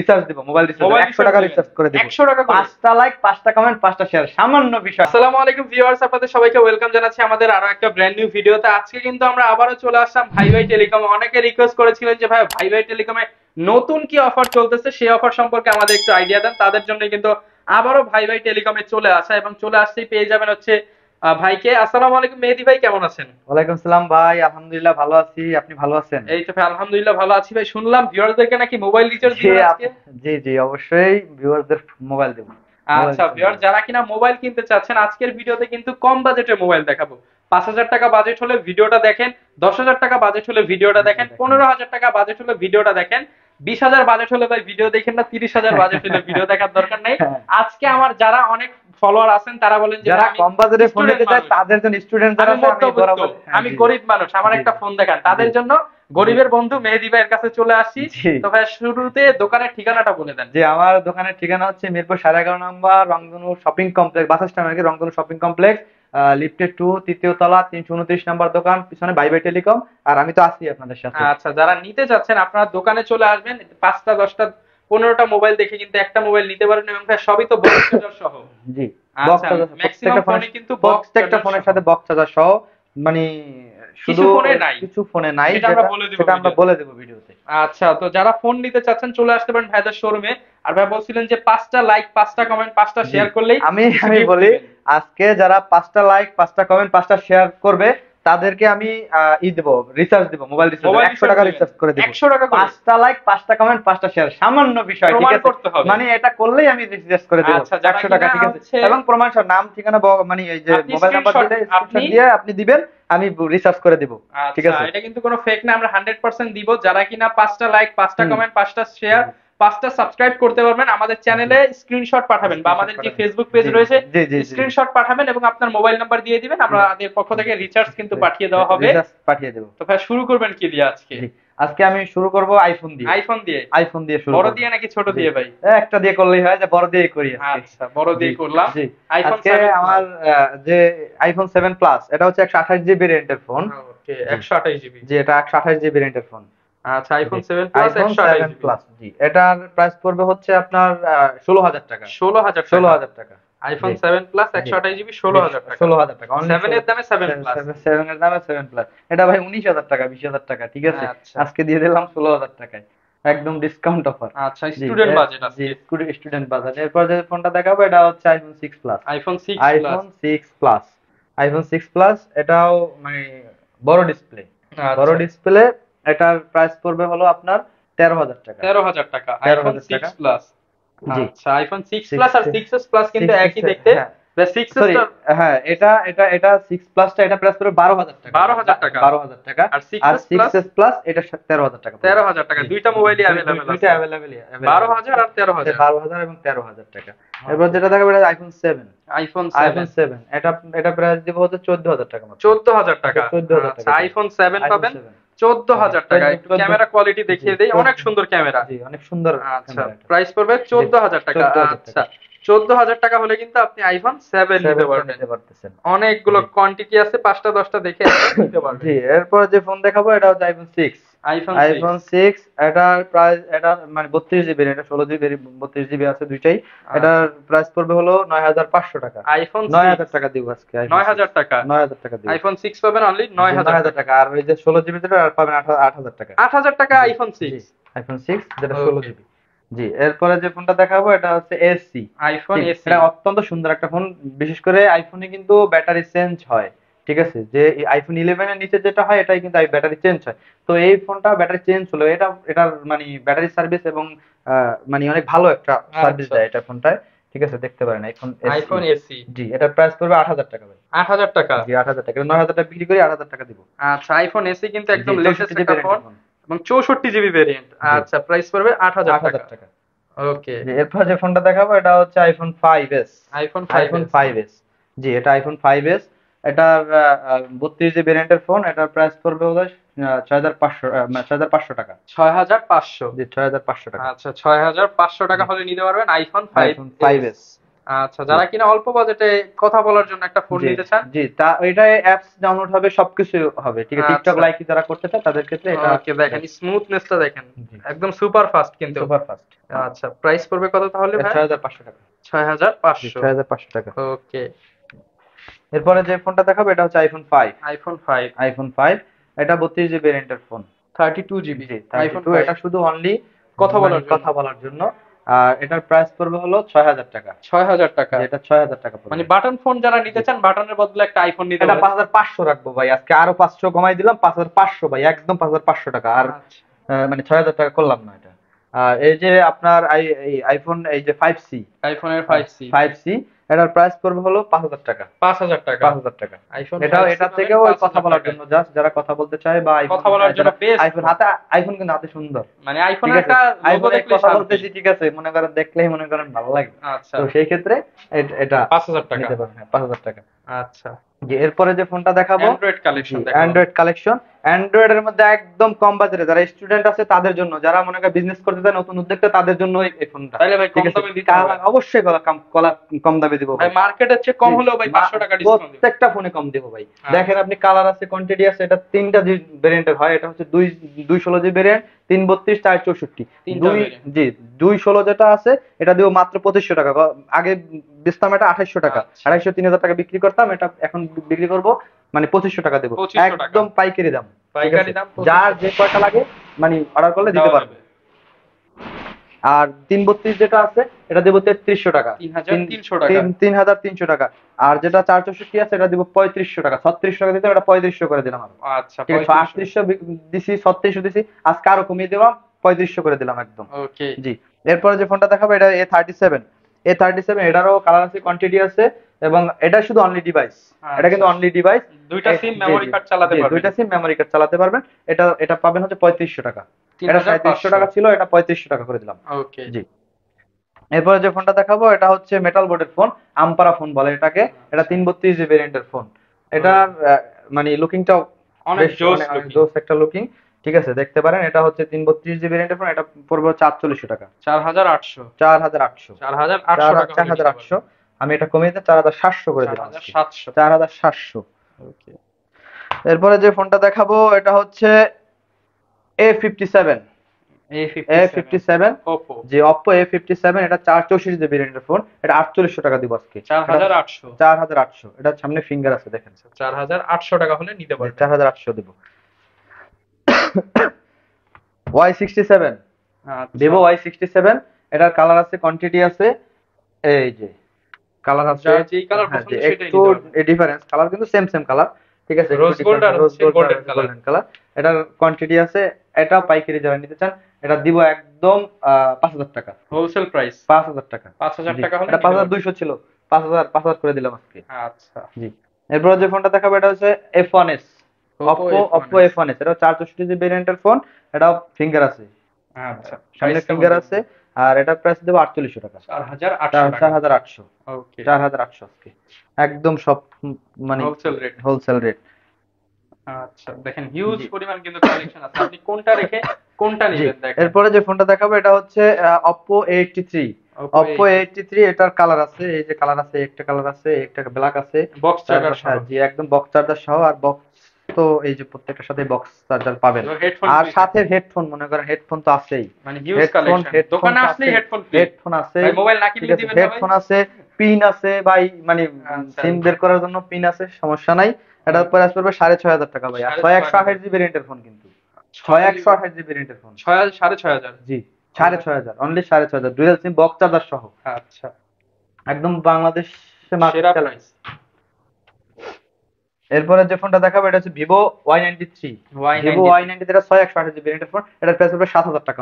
Recharge দিব mobile recharge mobile একশো টাকা রিচার্জ করে দিব। একশো টাকা পাঁচটা লাইক পাঁচটা কমেন্ট পাঁচটা শেয়ার সামান্য বিষয়। আসসালামু আলাইকুম ভিউয়ার্স আপনাদের সবাইকে ওয়েলকাম জানাচ্ছি আমাদের আরও একটা ব্র্যান্ড নিউ ভিডিওতে আজকে কিন্তু আমরা আবারও চলে আসলাম ভাই ভাই টেলিকম অনেকে রিকোয়েস্ট করেছিলেন যে ভাই ভাই ভাই টেলিকমে নতুন কি অফার চলতেছে? সেই অফার সম্পর্কে আমাদের একটু আইডিয়া দেন। তাদের জন্য কিন্তু আবারও ভাই ভাই টেলিকমে চলে আসা এবং চলে আসতেই পেয়ে যাবেন হচ্ছে ভাইকে আসসালামু আলাইকুম মেহেদি ভাই কেমন আছেন? ওয়ালাইকুম সালাম ভাই আলহামদুলিল্লাহ ভালো আছি। আপনি ভালো আছেন? এই তো ভাই আলহামদুলিল্লাহ ভালো আছি ভাই। শুনলাম ভিউয়ারদেরকে নাকি মোবাইল রিচার্জ আপ- আজকে? জি জি অবশ্যই ভিউয়ারদের মোবাইল দেব। আচ্ছা ভিউয়ার যারা কিনা মোবাইল কিনতে চাচ্ছেন আজকের ভিডিওতে কিন্তু কম বাজেটের মোবাইল দেখাবো। পাঁচ হাজার টাকা বাজেট হলে ভিডিওটা দেখেন দশ হাজার টাকা বাজেট হলে ভিডিওটা দেখেন। পনেরো হাজার টাকা বাজেট হলে ভিডিওটা দেখেন বিশ হাজার বাজেট হলে ভাই ভিডিও দেখেন না তিরিশ হাজার বাজেট হলে ভিডিও দেখার দরকার নেই। হ্যাঁ। আজকে আমার যারা অনেক ফলোয়ার আছেন তারা বলেন যে যারা কম বাজারে ফোন নিতে চায় তাদের জন্য স্টুডেন্ট যারা আমি বরাবর হ্যাঁ, আমি গরিব মানুষ আমার একটা ফোন দেখান। তাদের জন্য গরিবের বন্ধু মেহেদি ভাইয়ের কাছে চলে আসি। তো ভাই শুরুতে দোকানের ঠিকানাটা বলে দেন। যে আমার দোকানের ঠিকানা হচ্ছে মিরপুর সাড়ে এগারো number Rangdhanu shopping complex bus stand Rangdhanu shopping complex lifted two তৃতীয় তলা তিনশো উনত্রিশ নম্বর দোকান পিছনে বাই বাই টেলিকম আর আমি তো আছি আপনাদের সাথে। আচ্ছা যারা নিতে চাচ্ছেন আপনারা দোকানে চলে আসবেন পাঁচটা দশটা পনেরোটা মোবাইল দেখে কিন্তু একটা মোবাইল নিতে পারেন এবং সবই তো চার্জার সহ। জি। বক্স চার্জার প্রত্যেকটা ফোনে ফোনে কিন্তু প্রত্যেকটা ফোনের সাথে বক্স চার্জার সহ মানে শুধু ফোনে নাই। কিছু ফোনে নাই সেটা আমরা বলে দেব সেটা আমরা বলে দেবো ভিডিওতে আচ্ছা তো যারা ফোন নিতে চাচ্ছেন চলে আসতে পারেন ভাইদের শোরুমে আর ভাই বলছিলেন যে পাঁচটা লাইক পাঁচটা কমেন্ট পাঁচটা শেয়ার করলেই আমি আমি বলি আজকে যারা পাঁচটা লাইক পাঁচটা কমেন্ট পাঁচটা শেয়ার করবে তাদেরকে আমি ই দেবো রিচার্জ দিব মোবাইল রিচার্জ মোবাইল একশো টাকা রিচার্জ করে দেবো। একশো টাকা করে। পাঁচটা লাইক পাঁচটা কমেন্ট পাঁচটা শেয়ার সামান্য বিষয় ঠিক আছে? মানে এটা করলেই আমি রিচার্জ করে দেবো আচ্ছা, যারা একশো টাকা ঠিক আছে? এবং প্রমাণ সহ নাম ঠিকানা মানে এই যে মোবাইল নাম্বার দিলে আপনি- দিয়ে আপনি দিবেন আমি রিচার্জ করে দিব ঠিক আচ্ছা আছে? এটা কিন্তু কোনো ফেক না আমরা হান্ড্রেড পার্সেন্ট দিব। যারা কিনা পাঁচটা লাইক পাঁচটা কমেন্ট পাঁচটা শেয়ার পাঁচটা সাবস্ক্রাইব করতে পারবেন। আমাদের চ্যানেলে স্ক্রিনশট পাঠাবেন বা আমাদের যে ফেসবুক পেজ রয়েছে জি, জি, জি। স্ক্রিনশট পাঠাবেন এবং আপনার মোবাইল নাম্বার দিয়ে দিবেন। আমরা আমাদের পক্ষ থেকে রিচার্জ কিন্তু পাঠিয়ে দেওয়া হবে। পাঠিয়ে দেবো। তো ভাই শুরু করবেন কি দিয়ে আজকে? আজকে আমি শুরু করব আইফোন দিয়ে। আইফোন দিয়ে? আইফোন দিয়ে শুরু বড় দিয়ে নাকি ছোট দিয়ে ভাই? একটা দিয়ে করলেই হয় যে বড় দিয়ে করি। আচ্ছা বড় দিয়ে করলাম। জি। আইফোন আমার যে আইফোন সেভেন প্লাস এটা হচ্ছে একশো আঠাশ জিবি রেন্টের ফোন ওকে একশো আঠাশ জিবি যে এটা একশো আঠাশ জিবি রেন্টের ফোন আচ্ছা আইফোন সেভেন প্লাস আইফোন একশো আঠাশ সেভেন জিবি প্লাস জি। এটার প্রাইস পড়বে হচ্ছে আপনার ষোলো হাজার টাকা। ষোলো হাজার ষোলো হাজার টাকা। আইফোন জি। সেভেন প্লাস একশো আঠাশ জিবি ষোলো হাজার টাকা। ষোলো হাজার টাকা। সেভেন এর দামে সেভেন প্লাস সেভেন এর দামে সেভেন প্লাস এটা ভাই উনিশ হাজার টাকা বিশ হাজার টাকা ঠিক আছে? আচ্ছা। আজকে দিয়ে দিলাম ষোলো হাজার টাকায়। একদম ডিসকাউন্ট অফার আচ্ছা স্টুডেন্ট বাজেট আছে স্টুডেন্ট বাজার এরপর যে ফোনটা দেখাবো এটা হচ্ছে iPhone six plus iPhone six iPhone six plus iPhone six plus এটাও মানে বড় ডিসপ্লে বড় আচ্ছা। ডিসপ্লে এটার প্রাইস পড়বে হলো আপনার তেরো হাজার টাকা। তেরো হাজার টাকা। 13,000 আইফোন। Six plus. আচ্ছা আইফোন সিক্স প্লাস আর সিক্স এস প্লাস কিন্তু একই দেখতে। হ্যাঁ। হ্যাঁ এটা এটা এটা সিক্স প্লাসটা এটা প্রাইস পড়বে বারো হাজার টাকা। 12,000 টাকা। বারো হাজার টাকা। আর সিক্স এস প্লাস এটা তেরো হাজার টাকা। তেরো হাজার টাকা। দুইটা মোবাইলই অ্যাভেলেবেল দুইটা অ্যাভেলেবেল বারো হাজার আর তেরো হাজার। বারো হাজার এবং তেরো হাজার টাকা। এরপর যেটা দেখাবো এটা iPhone seven iPhone iPhone seven এটা এটা প্রাইস দিব হচ্ছে চোদ্দ হাজার টাকা। চোদ্দ হাজার টাকা। 14,000 আচ্ছা টাকা। আইফোন সেভেন পাবেন? 7 চোদ্দ হাজার টাকা একটু ক্যামেরা কোয়ালিটি দেখিয়ে দেই। অনেক সুন্দর ক্যামেরা। অনেক সুন্দর আচ্ছা প্রাইস পড়বে চোদ্দ হাজার টাকা। আচ্ছা চোদ্দ হাজার টাকা হলে কিন্তু আপনি আইফোন সেভেন নিতে পারবেন। অনেকগুলো কোয়ান্টিটি আছে পাঁচটা দশটা দেখে নিতে পারবেন। জি এরপর যে ফোন দেখাবো এটা হচ্ছে আইফোন সিক্স আইফোন সিক্স এটার প্রাইস এটা মানে বত্রিশ জিবি এটা ষোলো জিবি বত্রিশ জিবি আছে দুইটাই। আচ্ছা। এটার প্রাইস পড়বে হলো নয় হাজার পাঁচশো টাকা। আইফোন নয় হাজার টাকা দিব আজকে নয় হাজার টাকা? নয় হাজার টাকা দিব। আইফোন সিক্স পাবেন অনলি নয় হাজার টাকা। আর ওই যে ষোলো জিবি যেটা আর পাবেন আট হাজার টাকা। আট হাজার টাকা আইফোন সিক্স আইফোন সিক্স যেটা. ষোলো জিবি জি এরপরে যে ফোনটা দেখাবো এটা হচ্ছে এসি আইফোন এসি এটা অত্যন্ত সুন্দর একটা ফোন বিশেষ করে আইফোনে কিন্তু ব্যাটারি চেঞ্জ হয়। ঠিক আছে? যে আইফোন ইলেভেন এর নিচে যেটা হয় এটাই কিন্তু ব্যাটারি চেঞ্জ হয়। তো এই ফোনটা ব্যাটারি চেঞ্জ হলো। এটা এটার মানে ব্যাটারি সার্ভিস এবং মানে অনেক ভালো একটা সার্ভিস আচ্ছা। দেয় এটা ফোনটায় ঠিক আছে? দেখতে পারেন আইফোন আইফোন এসি জি এটার প্রাইস পড়বে আট হাজার টাকা ভাই। আট হাজার টাকা? জি আট হাজার টাকা। নয় হাজার টাকা বিক্রি করি আট হাজার টাকা দিব। আচ্ছা আইফোন এসি কিন্তু একদম লেটেস্ট একটা ফোন। এবং চৌষট্টি জিবি ভেরিয়েন্ট আচ্ছা প্রাইস পড়বে আট হাজার আট হাজার টাকা। টাকা। ওকে এরপর যে ফোনটা দেখাবো এটা হচ্ছে iPhone five S iPhone iPhone five S জি এটা আইফোন ফাইভ এস এটার বত্রিশ জিবি ভেরিয়েন্টের ফোন এটার প্রাইস পড়বে হয় ছয় হাজার পাঁচশো ছয় হাজার পাঁচশো টাকা। ছয় হাজার পাঁচশো? জি ছয় হাজার পাঁচশো টাকা। আচ্ছা ছয় হাজার পাঁচশো টাকা হলে নিতে পারবেন আইফোন ফাইভ ফাইভ এস আচ্ছা যারা কিনা অল্প বাজেটে কথা বলার জন্য একটা ফোন নিতে চান। জি তা এটাই অ্যাপস ডাউনলোড হবে সবকিছু হবে ঠিক আছে? টিকটক আচ্ছা। লাইক যারা করতে চায় তাদের ক্ষেত্রে এটা ওকে দেখেন স্মুথনেসটা দেখেন। একদম সুপার ফাস্ট কিন্তু। সুপার ফাস্ট আচ্ছা প্রাইস পড়বে কত তাহলে ভাই? ছয় হাজার পাঁচশো টাকা। ছয় হাজার জি, পাঁচশো ছয় হাজার পাঁচশো টাকা। ওকে এরপরে যে ফোনটা দেখাবো এটা হচ্ছে iPhone five iPhone five iPhone five এটা বত্রিশ GB ভ্যারিয়েন্টের phone thirty two GB iPhone এটা শুধু অনলি কথা বলার কথা বলার জন্য। আর এটার প্রাইস পড়বে হলো ছয় হাজার টাকা। ছয় হাজার টাকা। যেটা ছয় হাজার টাকা মানে বাটন ফোন যারা নিতে চান বাটনের বদলে একটা আইফোন নিতে এটা পাঁচ হাজার পাঁচশো রাখব ভাই। আজকে আরও পাঁচশো কমাই দিলাম পাঁচ হাজার পাঁচশো ভাই। একদম পাঁচ হাজার পাঁচশো টাকা। আর আচ্ছা। মানে ছয় হাজার টাকা করলাম না এটা। আর এই যে আপনার আইফোন এই যে ফাইভ সি আইফোনের ফাইভ সি ফাইভ সি এটার প্রাইস পড়বে হলো পাঁচ হাজার টাকা। পাঁচ হাজার টাকা। পাঁচ হাজার টাকা। আইফোন এটা এটা থেকেও কথা বলার জন্য জাস্ট যারা কথা বলতে চায় বা কথা বলার জন্য আইফোন হাতে আইফোন কিন্তু হাতে সুন্দর। মানে আইফোন একটা লোগো দেখলে কথা বলতে বলতেছি ঠিক আছে? মনে করেন দেখলেই মনে করেন ভালো লাগে। আচ্ছা। তো সেই ক্ষেত্রে এটা পাঁচ হাজার টাকা। নিতে পারেন পাঁচ হাজার টাকা। আচ্ছা। যে এরপরে যে ফোনটা দেখাবো Android collection Android collection Android এর মধ্যে একদম কম বাজারে যারা স্টুডেন্ট আছে তাদের জন্য যারা মনে করে বিজনেস করতে চায় নতুন উদ্যোক্তা তাদের জন্য এই ফোনটা। তাহলে ভাই কম দামে দিতে অবশ্যই কলা কম কম দামে দিব ভাই মার্কেটের চেয়ে কম হলেও ভাই পাঁচশো টাকা ডিসকাউন্ট প্রত্যেকটা ফোনে কম দিব ভাই। আচ্ছা। দেখেন আপনি কালার আছে কোয়ান্টিটি আছে এটা তিনটা যে ভেরিয়েন্টের হয় এটা হচ্ছে দুই দুই ষোলো জি ভেরিয়েন্ট তিন বত্রিশ চার চৌষট্টি। দুই জি দুই ষোলো যেটা আছে এটা দিব মাত্র পঁচিশশো টাকা। আগে বেচতাম এটা আঠাইশশো টাকা। আচ্ছা। আড়াইশো তিন হাজার টাকা বিক্রি করতাম এটা এখন বিক্রি করব মানে পঁচিশশো টাকা দেবো। একদম পাইকারি দাম। পাইকারি দাম যার যে কয়টা লাগে মানে অর্ডার করলে দিতে পারবে। আর তিন বত্রিশ যেটা আছে এটা দেবো তেত্রিশশো টাকা। তিন- হাজার তিনশো টাকা। আর যেটা চার চৌষট্টি আছে এটা দিব পঁয়ত্রিশশো টাকা। ছত্রিশশো টাকা দিতে এটা পঁয়ত্রিশশো করে দিলাম আচ্ছা আটত্রিশশো দিছি ছত্রিশশো দিছি। আজকে আরও কমিয়ে দিলাম পঁয়ত্রিশশো করে দিলাম একদম। ওকে। জি। এরপরে যে ফোনটা দেখাবো এটা A thirty seven A thirty seven এটারও কালার আছে কোয়ান্টিটি আছে এবং এটা শুধু অনলি ডিভাইস এটা কিন্তু অনলি ডিভাইস দুইটা সিম মেমোরি কার্ড চালাতে পারবেন। দুইটা সিম মেমোরি কার্ড চালাতে পারবেন। এটা এটা পাবেন হচ্ছে পঁয়ত্রিশশো টাকা। এটা 3500 সাঁত্রিশশো টাকা ছিল এটা পঁয়ত্রিশশো টাকা করে দিলাম। ওকে জি। এরপরে যে ফোনটা দেখাবো এটা হচ্ছে মেটাল বোর্ডের ফোন আমপারা ফোন বলে এটাকে। এটা তিন বত্রিশ জি ভেরিয়েন্টের ফোন এটার মানে লুকিংটাও অনেক জোস একটা লুকিং ঠিক আছে দেখতে পারেন এটা হচ্ছে তিন বত্রিশ জি ভেরিয়েন্টের ফোন এটা পড়বে হচ্ছে আটচল্লিশশো টাকা। চার হাজার আটশো। চার হাজার আটশো চার হাজার চার হাজার আটশো আমি এটা কমিয়ে দিই চার হাজার সাতশো করে দিলাম সাতশো। চার হাজার সাতশো এরপরে যে ফোনটা দেখাবো এটা হচ্ছে A fifty seven A A fifty seven Oppo যে অপো এ ফিফটি সেভেন এটা চার চৌষট্টি জিবি রেঞ্জের ফোন এটা আটচল্লিশশো টাকা দিব আজকে। চার হাজার আটশো। চার হাজার আটশো। এটা সামনে ফিঙ্গার আছে দেখেন চার হাজার আটশো টাকা হলে নিতে পারবেন। চার হাজার আটশো দিব। Y sixty seven. Vivo Y sixty seven এটার কালার আছে কোয়ান্টিটি আছে এই যে কালার আছে colour হ্যাঁ, একটু ডিফারেন্স কালার কিন্তু সেম সেম কালার ঠিক আছে আর। গোল্ডেন কালার এটার কোয়ান্টিটি আছে এটা পাইকারি যারা নিতে চান এটা দিব একদম পাঁচ হাজার টাকা। Wholesale price? পাঁচ হাজার টাকা। পাঁচ হাজার টাকা হলে এটা পাঁচ হাজার দুইশো ছিল। পাঁচ হাজার পাঁচ হাজার করে দিলাম আজকে। আচ্ছা। জি। এরপর যে ফোনটা দেখাবো এটা হচ্ছে F one S Oppo Oppo F one S এটা চার চৌষট্টি জি ভেরিয়েন্টের ফোন এটা ফিঙ্গার আছে। আচ্ছা। সামনে ফিঙ্গার আছে আর এটার প্রাইস দেবো আটচল্লিশশো টাকা। চার হাজার আটশো। চার হাজার আটশো আজকে। একদম সব মানে হোলসেল রেট হোলসেল রেট আচ্ছা দেখেন হিউজ। পরিমাণ কিন্তু কালেকশন আছে। আপনি কোনটা রেখে কোনটা নেবেন দেখেন? এরপরে যে ফোনটা দেখাবো এটা হচ্ছে থ্রি অপো এইটটি থ্রি এটার কালার আছে এই যে কালার আছে একটা কালার আছে একটা ব্ল্যাক আছে। বক্স চার্জার সহ। জি একদম বক্স চার্জার সহ আর বক্স তো এই যে প্রত্যেকটার সাথে বক্স চার্জার পাবেন। আর সাথে হেডফোন মনে করেন হেডফোন তো আছেই। মানে হিউজ হেডফোন কালেকশন দোকানে আসলেই হেডফোন হেডফোন আছে। ভাই মোবাইল না কিনলে দিবেন ভাই হেডফোন আছে পিন আছে ভাই মানে আচ্ছা। সিম বের করার জন্য পিন আছে সমস্যা নাই। এটার প্রাইস পড়বে সাড়ে ছয় হাজার টাকা ভাই। আর ছয় একশো আঠাশ জিবি রেন্টের ফোন কিন্তু। ছয় একশো আঠাশ জিবি। রেন্টের ফোন ছয় সাড়ে ছয় হাজার। জি সাড়ে ছয় হাজার অনলি সাড়ে ছয় হাজার। ডুয়েল সিম বক্স চার্জার সহ। আচ্ছা। একদম বাংলাদেশে মার্কেট প্রাইস এরপরে যে ফোনটা দেখাবো এটা হচ্ছে Vivo Y ninety three Vivo Y ninety এটা ছয় একশো আঠাশ জিবি ফোন এটার প্রাইস পড়বে সাত হাজার টাকা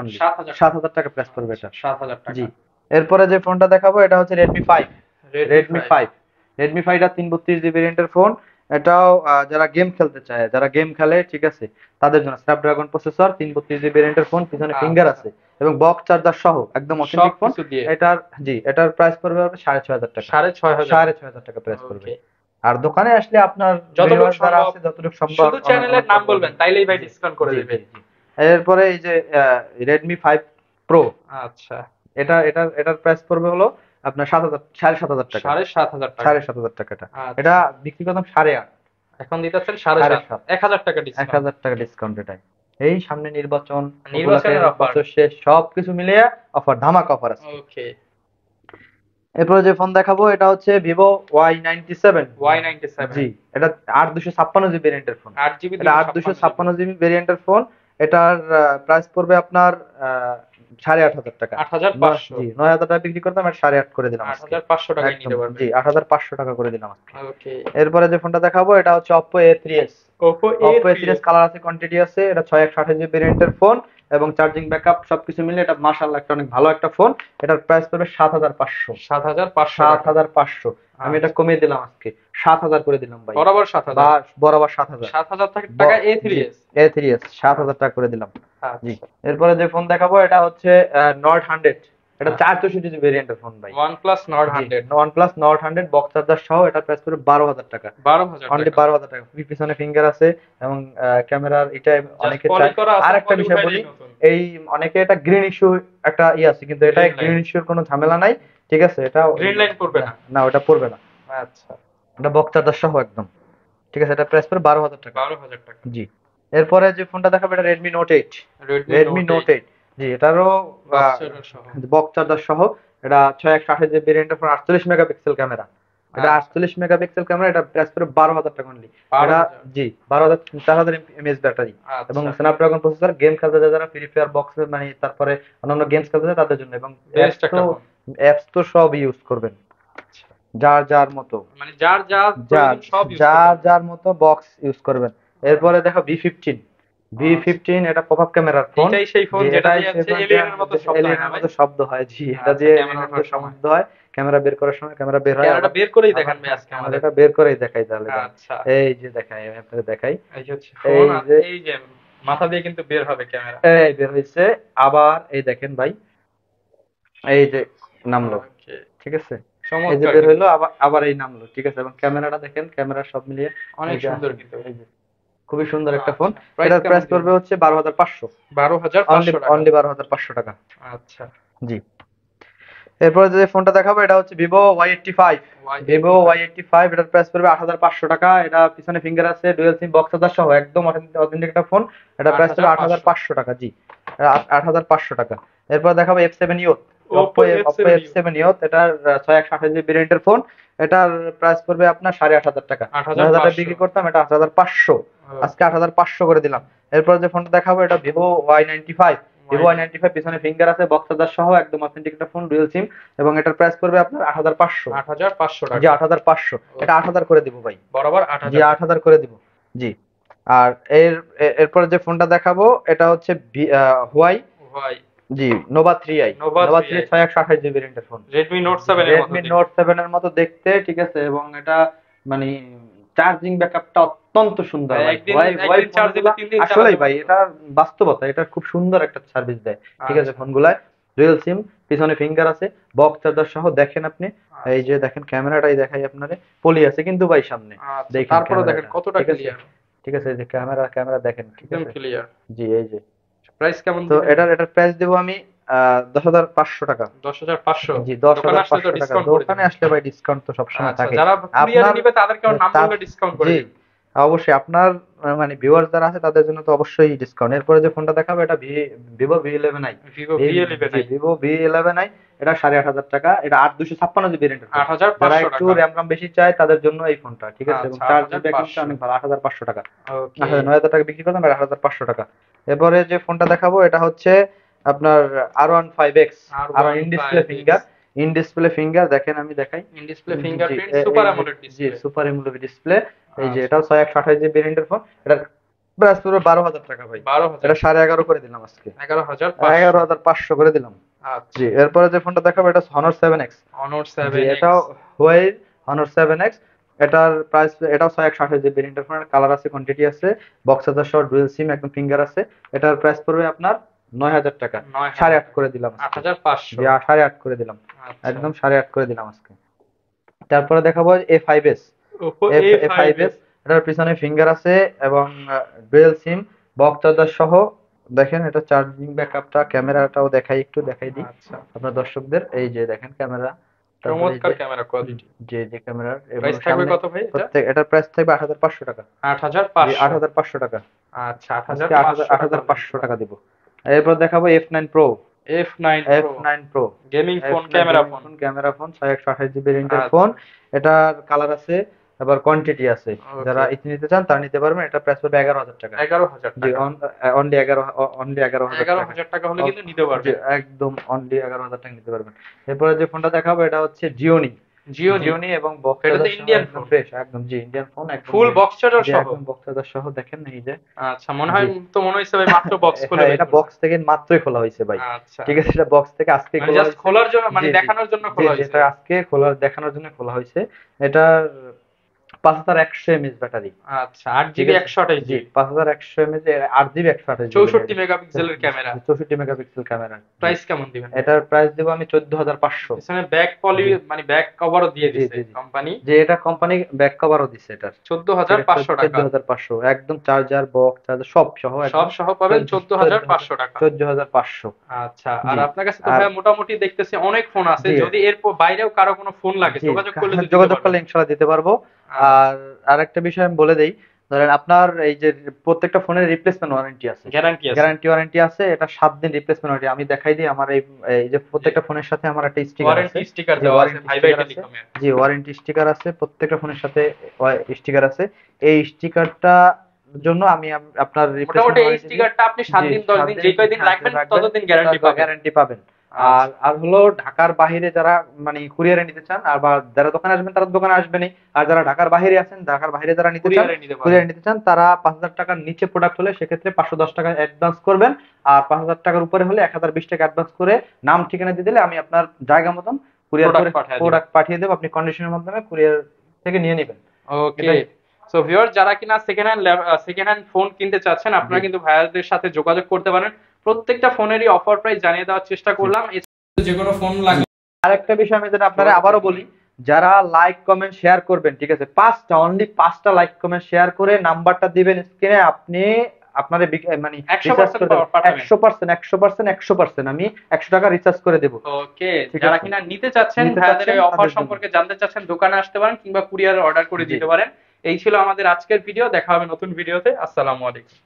সাত হাজার টাকা। প্রাইস পড়বে এটা। সাত হাজার টাকা। জি। এরপরে যে ফোনটা দেখাবো এটা হচ্ছে Redmi five Redmi five Redmi ফাইভটা তিন বত্রিশ জিবি রেন্টের ফোন এটাও যারা গেম খেলতে চায় যারা গেম খেলে ঠিক আছে তাদের জন্য স্ন্যাপড্রাগন প্রসেসর তিন বত্রিশ জিবি রেন্টের ফোন পিছনে আচ্ছা। ফিঙ্গার আছে। এবং বক্স চার্জার সহ একদম অথেন্টিক ফোন এটার জি এটার প্রাইস পড়বে সাড়ে ছয় হাজার টাকা। সাড়ে ছয় হাজার। সাড়ে ছয় হাজার টাকা প্রাইস পড়বে. আর দোকানে আসলে আপনার যতটুকু যারা আছে যতটুকু সম্ভব শুধু চ্যানেলের নাম বলবেন তাইলেই ভাই ডিসকাউন্ট করে দিবে। এরপরে এই যে রেডমি ফাইভ প্রো আচ্ছা। এটা এটা এটার প্রাইস পড়বে হলো আপনার সাত হাজার সাড়ে সাত হাজার টাকা। সাড়ে সাত হাজার টাকা। সাড়ে সাত হাজার টাকা এটা। এটা বিক্রি করতাম সাড়ে আট। এখন দিতেছেন সাড়ে সাড়ে সাত। সাত। এক হাজার টাকা এক ডিসকাউন্ট হাজার টাকা ডিসকাউন্ট এটাই। এই সামনে নির্বাচন নির্বাচনের। বছর শেষ। সবকিছু মিলিয়ে অফার ধামাক অফার আছে। ওকে এরপরে যে ফোন দেখাবো এটা হচ্ছে Vivo Y ninety seven Y ninety seven জি এটা আট দুশো ছাপ্পান্ন জিবি ভেরিয়েন্টের ফোন আট জিবি আট দুশো ছাপ্পান্ন জিবি ভেরিয়েন্টের ফোন এটার প্রাইস পড়বে আপনার আহ, সাড়ে আট হাজার টাকা। আট হাজার পাঁচশো। জি নয় হাজার টাকা বিক্রি করতাম আর সাড়ে আট করে দিলাম আট হাজার পাঁচশো একদম, নিতে পারবেন জি আট হাজার পাঁচশো টাকা করে দিলাম ওকে। এরপরে যে ফোনটা দেখাবো এটা হচ্ছে Oppo A three S Oppo A three S colour আছে কোয়ান্টিটি আছে এটা ছয় একশো আঠাশ জিবি ভেরিয়েন্টের ফোন এবং চার্জিং ব্যাকআপ সবকিছু মিলে এটা মাশাআল্লাহ একটা অনেক ভালো একটা ফোন এটার প্রাইস পড়বে সাত হাজার পাঁচশো। সাত হাজার পাঁচশো সাত হাজার পাঁচশো। আমি এটা কমিয়ে দিলাম আজকে। সাত হাজার করে দিলাম ভাই। বরাবর সাত হাজার। বরাবর সাত হাজার। সাত হাজার টাকা A three S A three S সাত হাজার টাকা করে দিলাম। আচ্ছা। জি। এরপরে যে ফোন দেখাবো এটা হচ্ছে নট হান্ড্রেড এটা। চার চৌষট্টি ভেরিয়েন্টের ফোন ভাই। OnePlus not hundred OnePlus not hundred box charger সহ এটা প্রাইস পড়বে বারো হাজার টাকা। বারো হাজার অনলি বারো হাজার টাকা। পিছনে ফিঙ্গার আছে এবং ক্যামেরার এটা অনেকে করা আর একটা বিষয় বলি এই অনেকে এটা গ্রিন ইস্যু একটা ই আছে কিন্তু এটা গ্রিন ইস্যুর কোনো ঝামেলা নাই ঠিক আছে? এটা Green line পড়বে না? না ওটা পড়বে না। আচ্ছা। এটা বক্স চার্জার সহ একদম। ঠিক আছে এটা প্রাইস পড়বে বারো হাজার টাকা। বারো হাজার টাকা। জি। এরপরে যে ফোনটা দেখাবো এটা Redmi Note eight Redmi Note eight জি এটারও বক্স চার্জার সহ। এটা ছয় একশো আঠাশ জিবি ভেরিয়েন্টের ফোন আটচল্লিশ মেগাপিক্সেল ক্যামেরা এটা আচ্ছা। আটচল্লিশ মেগাপিক্সেল ক্যামেরা এটা প্রাইস পড়বে বারো হাজার টাকা অনলি এটা জি বারো হাজার চার হাজার এমএএস ব্যাটারি এবং স্ন্যাপড্রাগন প্রসেসর গেম খেলতে যায় যারা ফ্রি ফায়ার বক্স মানে তারপরে অন্যান্য গেমস খেলতে যায় তাদের জন্য। এবং। অ্যাপস তো সব ইউজ করবেন। যার যার মতো। মানে যার যার যার যার মতো বক্স ইউজ করবেন। এরপরে দেখো বি ফিফটিন বি ফিফটিন এটা পপ আপ ক্যামেরার ফোন এটাই সেই ফোন যেটা এলিয়েনের মতো শব্দ হয় মতো শব্দ হয় জি এটা আচ্ছা, সময়। শব্দ। হয়। ক্যামেরা বের করার সময় ক্যামেরা বের হয় বের করেই দেখান ভাই আজকে আমাদের। ক্যামেরাটা বের করেই দেখাই তাহলে আচ্ছা। এই যে দেখাই আমি আপনাকে দেখাই। এই যে হচ্ছে ফোন এই যে মাথা দিয়ে কিন্তু বের হবে ক্যামেরা। এই বের হয়েছে আবার এই দেখেন ভাই। এই যে নামলো ঠিক আছে? এই যে বের হইল আবার আবার এই নামলো ঠিক আছে? এবং ক্যামেরাটা দেখেন ক্যামেরা সব মিলিয়ে অনেক সুন্দর কিন্তু। যে। খুবই সুন্দর একটা ফোন। আচ্ছা, এটার প্রাইস পড়বে হচ্ছে বারো হাজার পাঁচশো। বারো হাজার অনলি পাঁচশো টাকা। অনলি বারো হাজার পাঁচশো টাকা। আচ্ছা। জি। এরপরে যে ফোনটা দেখাবো এটা হচ্ছে Vivo Y eighty five Vivo Y eighty five এটার প্রাইস পড়বে আট হাজার পাঁচশো টাকা। এটা পিছনে ফিঙ্গার আছে ডুয়েল সিম বক্স চার্জার সহ একদম অথেন্টিক একটা ফোন। এটা প্রাইস পড়বে আট হাজার পাঁচশো টাকা জি। আট হাজার পাঁচশো টাকা এরপর দেখাবো F seven youth F7 F seven youth এটার ছয় একশো আঠাশ জিবি ভেরিয়েন্টের ফোন এটার প্রাইস পড়বে আপনার সাড়ে আট হাজার টাকা আট হাজার টাকা বিক্রি করতাম এটা আট হাজার পাঁচশো আজকে আট হাজার পাঁচশো করে দিলাম এরপর যে ফোনটা দেখাবো এটা Vivo Y ninety five Vivo Y ninety five পিছনে ফিঙ্গার আছে বক্স চার্জার সহ একদম অথেন্টিক একটা ফোন ডুয়েল সিম এবং এটার প্রাইস পড়বে আপনার আট হাজার পাঁচশো আট হাজার পাঁচশো জি আট হাজার পাঁচশো এটা আট হাজার করে দিব ভাই বরাবর আট জি হাজার আট হাজার করে দিব জি আর এর এরপরে যে ফোনটা দেখাবো এটা হচ্ছে হুয়াই ভাই জি Nova three I Nova 3i three ছয় একশো আঠাশ জিবি ভেরিয়েন্টের ফোন রেডমি নোট সেভেন এর মতো দেখতে। নোট সেভেন এর মতো দেখতে ঠিক আছে? এবং এটা মানে চার্জিং ব্যাকআপটা অত্যন্ত সুন্দর। ভাই। দিন আসলেই ভাই এটা বাস্তবতা এটা খুব সুন্দর একটা সার্ভিস দেয়। ঠিক আছে আচ্ছা। ফোনগুলায় ডুয়েল সিম পিছনে ফিঙ্গার আছে বক্স চার্জার সহ দেখেন আপনি। এই যে দেখেন ক্যামেরাটাই দেখাই আপনারে। পলি আছে কিন্তু ভাই সামনে। আচ্ছা, দেখেন তারপরে দেখেন কতটা ক্লিয়ার ঠিক আছে যে ক্যামেরা ক্যামেরা দেখেন ঠিক আছে? ক্লিয়ার জি এই যে। প্রাইস কেমন তো এটার এটার প্রাইস দেবো আমি দশ হাজার পাঁচশো টাকা। দশ হাজার পাঁচশো? জি দশ হাজার পাঁচশো টাকা। দোকানে আসলে ভাই ডিসকাউন্ট তো সবসময় আচ্ছা থাকে। যারা আপনার- নিবে তাদেরকে নাম বলে ডিসকাউন্ট করে। অবশ্যই আপনার মানে ভিউয়ার্স যারা আছে তাদের জন্য তো অবশ্যই ডিসকাউন্ট এরপরে যে ফোনটা দেখাবো এটা Vivo V eleven I Vivo V eleven I এটা সাড়ে আট হাজার টাকা। এটা আট দুশো ছাপ্পান্ন জিবি হাজার যারা একটু র্যাম রাম বেশি চায় তাদের জন্য এই ফোনটা ঠিক আছে? এবং আচ্ছা, চার জিবি অনেক ভালো আট হাজার পাঁচশো টাকা। আট হাজার নয় হাজার টাকা বিক্রি করতাম আট হাজার পাঁচশো টাকা। এরপরে যে ফোনটা দেখাবো এটা হচ্ছে আপনার R one five X R in display finger in display finger দেখেন আমি দেখাই। In display fingerprint super AMOLED G display super AMOLED display এই যে আচ্ছা। এটাও ছয় একশো আঠাশ জিবি ভেরিয়েন্টের ফোন। এটা প্রাইস পুরো বারো হাজার টাকা ভাই। বারো হাজার। এটা সাড়ে এগারো করে দিলাম আজকে। এগারো হাজার এগারো হাজার পাঁচশো করে দিলাম। আচ্ছা। জি এরপরে যে ফোনটা দেখাবো এটা হনর সেভেন এক্স অনর জি seven Huawei Honor seven X এটার প্রাইস এটাও ছয় একশো আঠাশ জিবি ভেরিয়েন্টের ফোন কালার আছে কোয়ান্টিটি আছে বক্স হাজার শর্ট ডুয়েল সিম একদম ফিঙ্গার আছে। এটার প্রাইস পড়বে আপনার নয় হাজার টাকা। সাড়ে আট করে দিলাম আট হাজার পাঁচশো। সাড়ে আট করে দিলাম। আচ্ছা। একদম সাড়ে আট করে দিলাম আজকে। তারপরে দেখাবো A five S Oppo A A five S এটার পিছনে ফিঙ্গার আছে এবং ডুয়েল সিম চার্জার সহ দেখেন এটা চার্জিং ব্যাকআপটা ক্যামেরাটাও দেখাই একটু দেখাই দিই। আচ্ছা। আপনার দর্শকদের এই যে দেখেন ক্যামেরা। চমৎকার ক্যামেরা কোয়ালিটি যে যে ক্যামেরার প্রাইস থাকবে কত ভাই প্রত্যেক এটার প্রাইস থাকবে আট হাজার পাঁচশো টাকা। আচ্ছা দিব। এরপর দেখাবো F nine Pro F nine Pro gaming phone camera phone camera phone ছয় একশো আঠাশ জিবি রেঞ্জের। ফোন এটার কালার আছে আবার কোয়ান্টিটি আছে। যারা ইতি নিতে চান তারা নিতে পারবেন। এটা প্রাইস পড়বে এগারো হাজার টাকা। এগারো হাজার অনলি এগারো অনলি এগারো এগারো টাকা। হাজার টাকা হলে কিন্তু নিতে জি, পারবে একদম অনলি এগারো হাজার টাকা নিতে পারবেন। এরপরে যে ফোনটা দেখাবো এটা হচ্ছে জিওনি জিও জিওনি এবং বক্স এটা তো Indian phone। ফ্রেশ একদম জি ইন্ডিয়ান ফোন একদম ফুল বক্স চার্জার সহ। একদম বক্স চার্জার সহ দেখেন এই যে। আচ্ছা মনে হয় তো মনে হয়েছে ভাই মাত্র বক্স খুলে হ্যাঁ, এটা বক্স থেকে মাত্রই খোলা হয়েছে ভাই। আচ্ছা। ঠিক আছে এটা বক্স থেকে আজকে মানে খোলা জাস্ট খোলার জন্য মানে। দেখানোর জন্য খোলা জি, হয়েছে এটা আজকে খোলা দেখানোর জন্য খোলা হয়েছে এটার পাঁচ হাজার একশো এমএস ব্যাটারি। আচ্ছা আট জিবি একশো আঠাশ জি পাঁচ হাজার একশো এমএস আট জিবি একশো আঠাশ চৌষট্টি মেগাপিক্সেলের ক্যামেরা। চৌষট্টি মেগাপিক্সেল ক্যামেরা। প্রাইস কেমন দিবেন? এটার প্রাইস দেবো আমি চোদ্দ হাজার পাঁচশো। পিছনে ব্যাক পলি মানে ব্যাক কভারও দিয়ে দিয়েছে জি, জি। কোম্পানি যে এটা কোম্পানি ব্যাক কভারও দিচ্ছে এটার। চোদ্দ হাজার পাঁচশো টাকা। চোদ্দ হাজার পাঁচশো একদম চার্জার বক্স চার্জার সব সহ সব সহ পাবেন চোদ্দ হাজার পাঁচশো টাকা। চোদ্দ হাজার পাঁচশো। আচ্ছা আর আপনার কাছে তো ভাই মোটামুটি দেখতেছি অনেক ফোন আছে। যদি এর বাইরেও কারও কোনো ফোন লাগে যোগাযোগ করলে দিতে যোগাযোগ করলে। ইনশাল্লাহ দিতে পারব। আর আরেকটা বিষয় আমি বলে দেই ধরেন আপনার এই যে প্রত্যেকটা ফোনের রিপ্লেসমেন্ট ওয়ারেন্টি আছে। গ্যারান্টি আছে। গ্যারান্টি ওয়ারেন্টি আছে এটা সাত দিন রিপ্লেসমেন্ট ওয়ারেন্টি আমি দেখাই দিই আমার এই এই যে প্রত্যেকটা ফোনের সাথে আমার একটা স্টিকার আছে। ওয়ারেন্টি স্টিকার জি, দেওয়া আছে ভাই ভাই। টেলিকমে জি ওয়ারেন্টি স্টিকার আছে প্রত্যেকটা ফোনের সাথে স্টিকার আছে। এই স্টিকারটা জন্য আমি আপনার মোটামুটি এই স্টিকারটা আপনি সাত দিন দশ দিন যে কয়দিন রাখবেন ততদিন গ্যারান্টি পাবেন। গ্যারান্টি পাবেন। আর আর হলো ঢাকার বাইরে যারা মানে কুরিয়ারে নিতে চান আর বা যারা দোকানে আসবেন তারা দোকানে আসবেনই। আর যারা ঢাকার বাহিরে আছেন ঢাকার বাইরে যারা নিতে চান কুরিয়ারে নিতে পারবেন। কুরিয়ারে নিতে চান তারা পাঁচ হাজার টাকার নিচে প্রোডাক্ট হলে সেক্ষেত্রে পাঁচশো দশ টাকা অ্যাডভান্স করবেন। আর পাঁচ হাজার টাকার উপরে হলে এক হাজার বিশ টাকা অ্যাডভান্স করে নাম ঠিকানা দিয়ে দিলে আমি আপনার জায়গা মতন কুরিয়ার করে প্রোডাক্ট পাঠিয়ে দেবো। আপনি কন্ডিশনের মাধ্যমে কুরিয়ার থেকে নিয়ে নেবেন। ওকে সো ভিউয়ার যারা কিনা second hand second hand phone কিনতে চাচ্ছেন আপনারা কিন্তু ভাইয়াদের সাথে যোগাযোগ করতে পারেন। প্রত্যেকটা ফোনেরই অফার প্রাইস জানিয়ে দেওয়ার চেষ্টা করলাম। যে কোনো ফোন লাগলে। আরেকটা বিষয় আমি যেটা আপনারা আবারও বলি যারা লাইক কমেন্ট শেয়ার করবেন ঠিক আছে? পাঁচটা অনলি পাঁচটা লাইক কমেন্ট শেয়ার করে নাম্বারটা দিবেন স্ক্রিনে আপনি আপনার মানে একশো পার্সেন্ট একশো পার্সেন্ট একশো পার্সেন্ট আমি একশো টাকা রিচার্জ করে দেবো। ওকে যারা কিনা নিতে চাচ্ছেন ভাইয়াদের অফার সম্পর্কে জানতে চাচ্ছেন দোকানে আসতে পারেন কিংবা কুরিয়ারে অর্ডার করে দিতে পারেন। এই ছিল আমাদের আজকের ভিডিও দেখা হবে নতুন ভিডিওতে আসসালামু আলাইকুম।